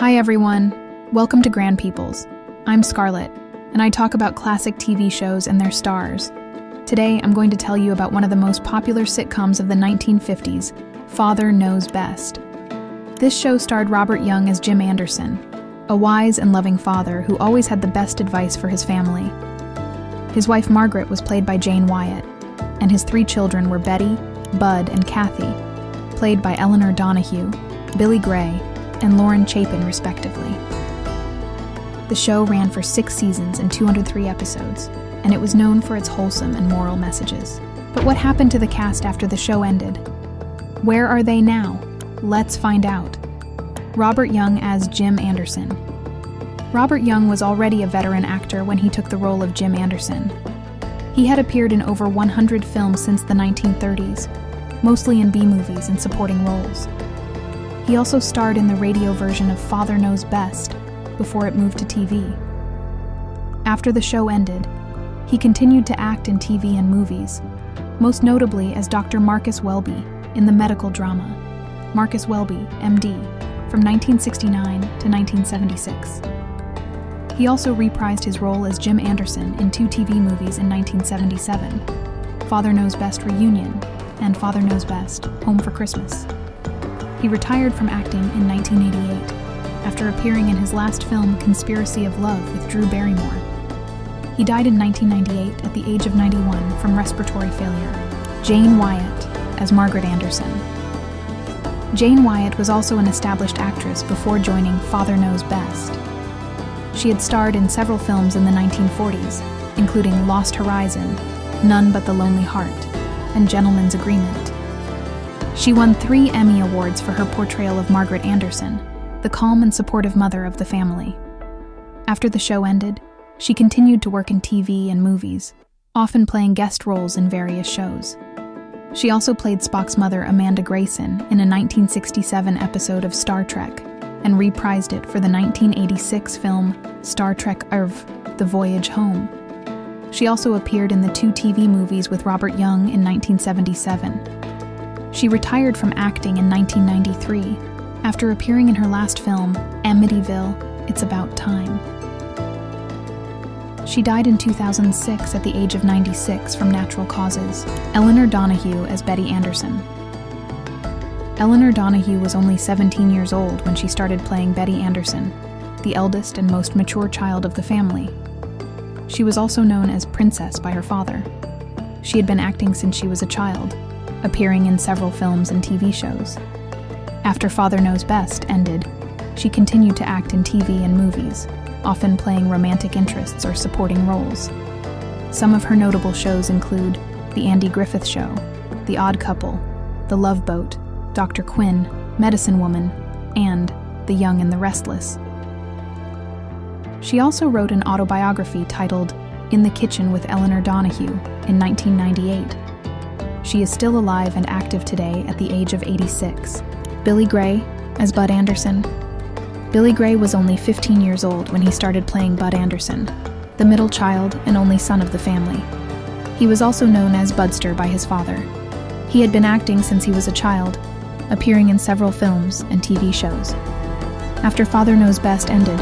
Hi, everyone. Welcome to Grand Peoples. I'm Scarlett, and I talk about classic TV shows and their stars. Today, I'm going to tell you about one of the most popular sitcoms of the 1950s Father Knows Best. This show starred Robert Young as Jim Anderson, a wise and loving father who always had the best advice for his family. His wife Margaret was played by Jane Wyatt, and his three children were Betty, Bud, and Kathy, played by Elinor Donahue, Billy Gray, and Lauren Chapin, respectively. The show ran for six seasons and 203 episodes, and it was known for its wholesome and moral messages. But what happened to the cast after the show ended? Where are they now? Let's find out. Robert Young as Jim Anderson. Robert Young was already a veteran actor when he took the role of Jim Anderson. He had appeared in over 100 films since the 1930s, mostly in B movies and supporting roles. He also starred in the radio version of Father Knows Best before it moved to TV. After the show ended, he continued to act in TV and movies, most notably as Dr. Marcus Welby in the medical drama Marcus Welby, MD, from 1969 to 1976. He also reprised his role as Jim Anderson in two TV movies in 1977 Father Knows Best Reunion and Father Knows Best Home for Christmas. He retired from acting in 1988 after appearing in his last film, Conspiracy of Love, with Drew Barrymore. He died in 1998 at the age of 91 from respiratory failure. Jane Wyatt as Margaret Anderson. Jane Wyatt was also an established actress before joining Father Knows Best. She had starred in several films in the 1940s, including Lost Horizon, None But the Lonely Heart, and Gentleman's Agreement. She won three Emmy Awards for her portrayal of Margaret Anderson, the calm and supportive mother of the family. After the show ended, she continued to work in TV and movies, often playing guest roles in various shows. She also played Spock's mother, Amanda Grayson, in a 1967 episode of Star Trek and reprised it for the 1986 film Star Trek ERV The Voyage Home. She also appeared in the two TV movies with Robert Young in 1977 she retired from acting in 1993 after appearing in her last film, Amityville It's About Time. She died in 2006 at the age of 96 from natural causes. Elinor Donahue as Betty Anderson. Elinor Donahue was only 17 years old when she started playing Betty Anderson, the eldest and most mature child of the family. She was also known as Princess by her father. She had been acting since she was a child, appearing in several films and TV shows. After Father Knows Best ended, she continued to act in TV and movies, often playing romantic interests or supporting roles. Some of her notable shows include The Andy Griffith Show, The Odd Couple, The Love Boat, Dr. Quinn, Medicine Woman, and The Young and the Restless. She also wrote an autobiography titled In the Kitchen with Elinor Donahue in 1998 she is still alive and active today at the age of 86. Billy Gray, as Bud Anderson. Billy Gray was only 15 years old when he started playing Bud Anderson, the middle child and only son of the family. He was also known as Budster by his father. He had been acting since he was a child, appearing in several films and TV shows. After Father Knows Best ended,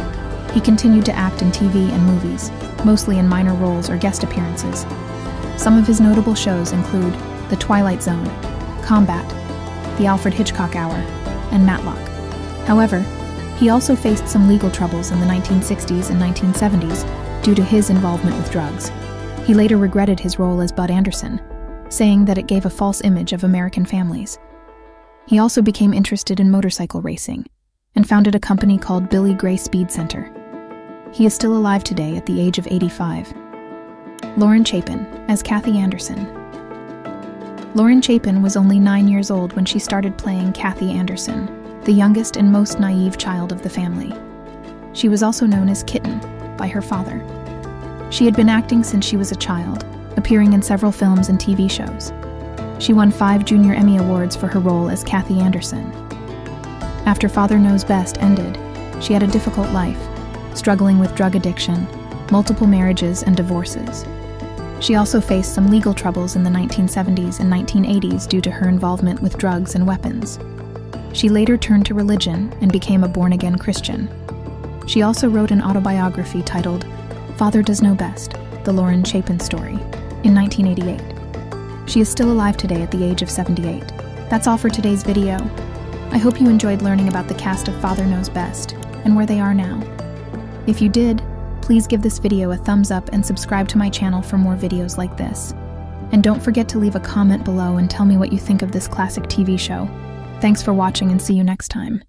he continued to act in TV and movies, mostly in minor roles or guest appearances. Some of his notable shows include the Twilight Zone, Combat, The Alfred Hitchcock Hour, and Matlock. However, he also faced some legal troubles in the 1960s and 1970s due to his involvement with drugs. He later regretted his role as Bud Anderson, saying that it gave a false image of American families. He also became interested in motorcycle racing and founded a company called Billy Gray Speed Center. He is still alive today at the age of 85. Lauren Chapin as Kathy Anderson Lauren Chapin was only nine years old when she started playing Kathy Anderson, the youngest and most naive child of the family. She was also known as Kitten by her father. She had been acting since she was a child, appearing in several films and TV shows. She won five Junior Emmy Awards for her role as Kathy Anderson. After Father Knows Best ended, she had a difficult life, struggling with drug addiction, multiple marriages, and divorces. She also faced some legal troubles in the 1970s and 1980s due to her involvement with drugs and weapons. She later turned to religion and became a born again Christian. She also wrote an autobiography titled Father Does Know Best The Lauren Chapin Story in 1988. She is still alive today at the age of 78. That's all for today's video. I hope you enjoyed learning about the cast of Father Knows Best and where they are now. If you did, please give this video a thumbs up and subscribe to my channel for more videos like this. And don't forget to leave a comment below and tell me what you think of this classic TV show. Thanks for watching and see you next time.